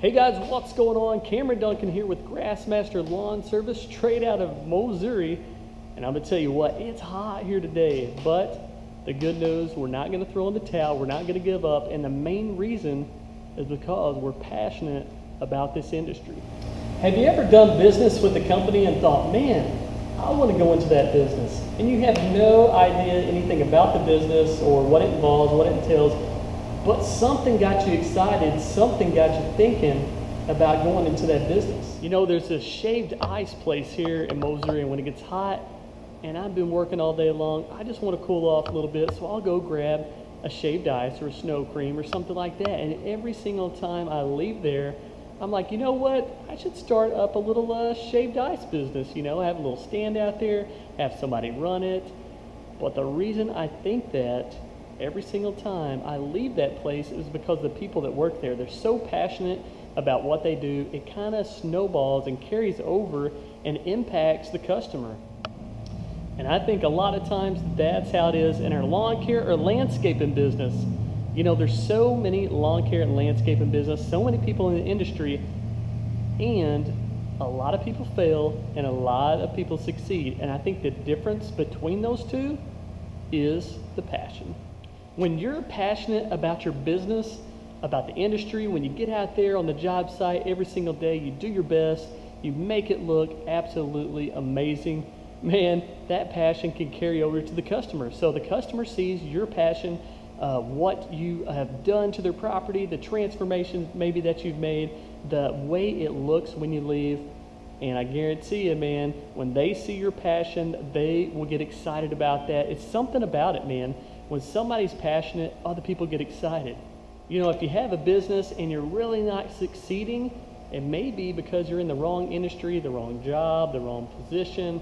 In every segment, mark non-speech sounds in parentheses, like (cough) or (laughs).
Hey guys, what's going on? Cameron Duncan here with Grassmaster Lawn Service, trade out of Missouri. And I'm gonna tell you what, it's hot here today, but the good news, we're not gonna throw in the towel, we're not gonna give up, and the main reason is because we're passionate about this industry. Have you ever done business with a company and thought, man, I wanna go into that business, and you have no idea anything about the business or what it involves, what it entails, but something got you excited, something got you thinking about going into that business. You know, there's a shaved ice place here in Missouri, and when it gets hot, and I've been working all day long, I just want to cool off a little bit, so I'll go grab a shaved ice or a snow cream or something like that. And every single time I leave there, I'm like, you know what? I should start up a little uh, shaved ice business. You know, have a little stand out there, have somebody run it. But the reason I think that every single time I leave that place is because the people that work there, they're so passionate about what they do, it kind of snowballs and carries over and impacts the customer. And I think a lot of times that's how it is in our lawn care or landscaping business. You know, there's so many lawn care and landscaping business, so many people in the industry, and a lot of people fail and a lot of people succeed. And I think the difference between those two is the passion. When you're passionate about your business, about the industry, when you get out there on the job site every single day, you do your best, you make it look absolutely amazing, (laughs) man, that passion can carry over to the customer. So the customer sees your passion, uh, what you have done to their property, the transformation maybe that you've made, the way it looks when you leave. And I guarantee you, man, when they see your passion, they will get excited about that. It's something about it, man. When somebody's passionate, other people get excited. You know, if you have a business and you're really not succeeding, it may be because you're in the wrong industry, the wrong job, the wrong position,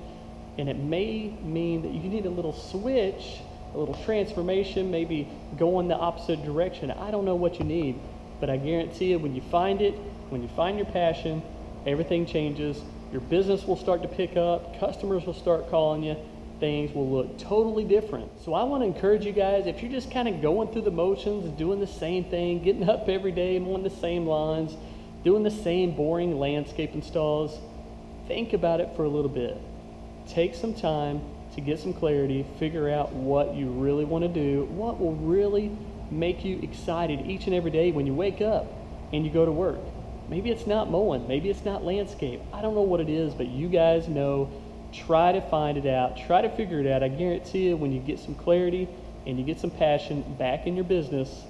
and it may mean that you need a little switch, a little transformation, maybe go in the opposite direction. I don't know what you need, but I guarantee you when you find it, when you find your passion, everything changes. Your business will start to pick up, customers will start calling you, things will look totally different. So I want to encourage you guys, if you're just kind of going through the motions, doing the same thing, getting up every day, mowing the same lawns, doing the same boring landscape installs, think about it for a little bit. Take some time to get some clarity, figure out what you really want to do, what will really make you excited each and every day when you wake up and you go to work. Maybe it's not mowing, maybe it's not landscape. I don't know what it is, but you guys know Try to find it out. Try to figure it out. I guarantee you, when you get some clarity and you get some passion back in your business,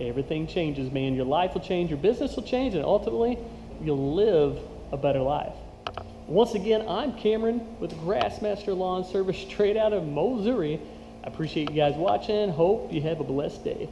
everything changes, man. Your life will change, your business will change, and ultimately, you'll live a better life. Once again, I'm Cameron with Grassmaster Lawn Service straight out of Missouri. I appreciate you guys watching. Hope you have a blessed day.